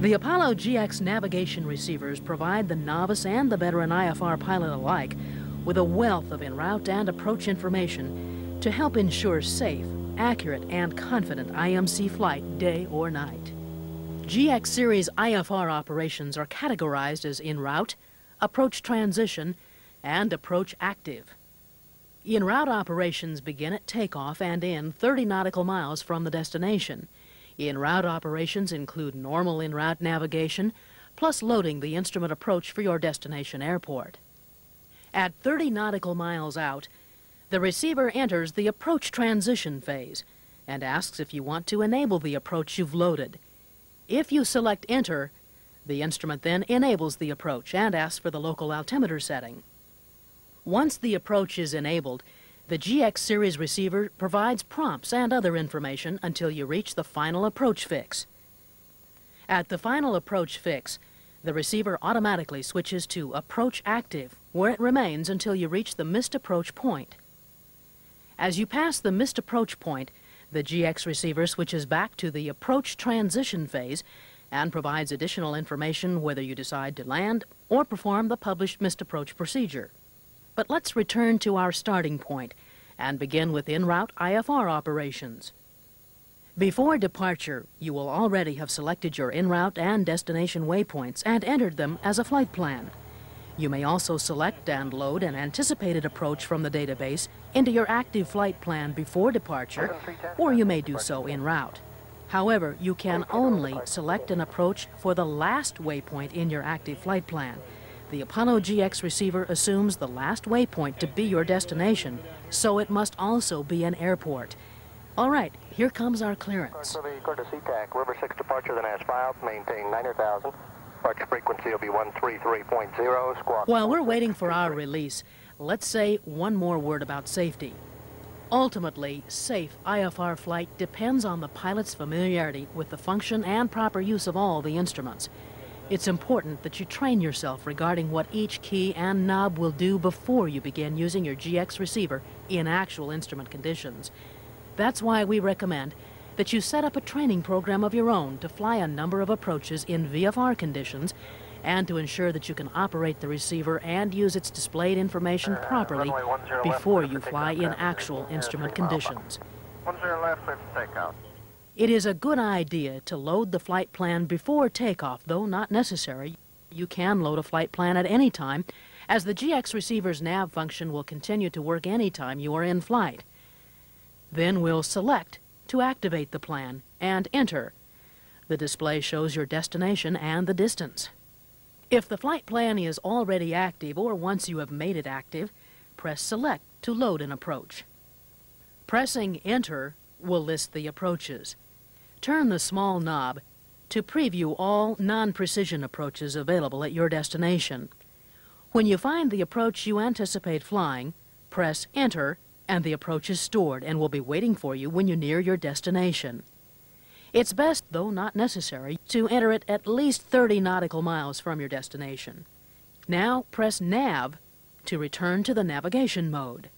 The Apollo GX navigation receivers provide the novice and the veteran IFR pilot alike with a wealth of en route and approach information to help ensure safe, accurate, and confident IMC flight day or night. GX series IFR operations are categorized as en route, approach transition, and approach active. En route operations begin at takeoff and end 30 nautical miles from the destination. En route operations include normal en route navigation, plus loading the instrument approach for your destination airport. At 30 nautical miles out, the receiver enters the approach transition phase and asks if you want to enable the approach you've loaded. If you select Enter, the instrument then enables the approach and asks for the local altimeter setting. Once the approach is enabled, the GX series receiver provides prompts and other information until you reach the final approach fix. At the final approach fix, the receiver automatically switches to approach active, where it remains until you reach the missed approach point. As you pass the missed approach point, the GX receiver switches back to the approach transition phase and provides additional information whether you decide to land or perform the published missed approach procedure. But let's return to our starting point and begin with en route IFR operations. Before departure, you will already have selected your en route and destination waypoints and entered them as a flight plan. You may also select and load an anticipated approach from the database into your active flight plan before departure, or you may do so en route. However, you can only select an approach for the last waypoint in your active flight plan. The Apollo GX receiver assumes the last waypoint to be your destination, so it must also be an airport. All right, here comes our clearance. Go to SeaTac, River 6 departure, then as filed, maintain 900,000. Departure frequency will be 133.0, squawk. While we're waiting for our release, let's say one more word about safety. Ultimately, safe IFR flight depends on the pilot's familiarity with the function and proper use of all the instruments. It's important that you train yourself regarding what each key and knob will do before you begin using your GX receiver in actual instrument conditions. That's why we recommend that you set up a training program of your own to fly a number of approaches in VFR conditions and to ensure that you can operate the receiver and use its displayed information properly before you fly in actual instrument conditions. It is a good idea to load the flight plan before takeoff, though not necessary. You can load a flight plan at any time, as the GX receiver's nav function will continue to work anytime you are in flight. Then we'll select to activate the plan and enter. The display shows your destination and the distance. If the flight plan is already active or once you have made it active, press select to load an approach. Pressing enter will list the approaches. Turn the small knob to preview all non-precision approaches available at your destination. When you find the approach you anticipate flying, press enter and the approach is stored and will be waiting for you when you near your destination. It's best, though not necessary, to enter it at least 30 nautical miles from your destination. Now press Nav to return to the navigation mode.